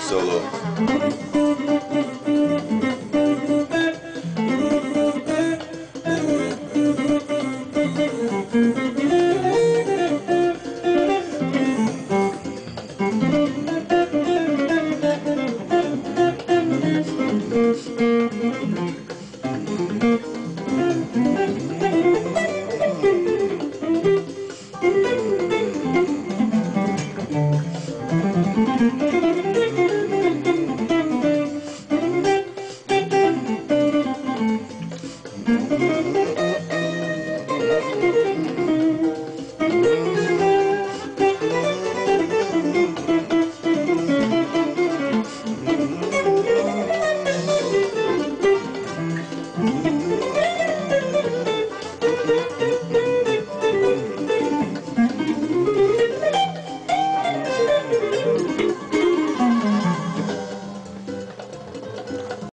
Solo. Thank